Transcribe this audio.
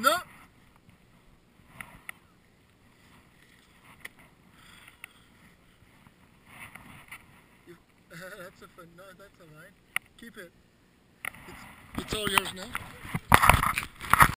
No. that's a fun. No, that's a line. Keep it. It's, it's all yours now.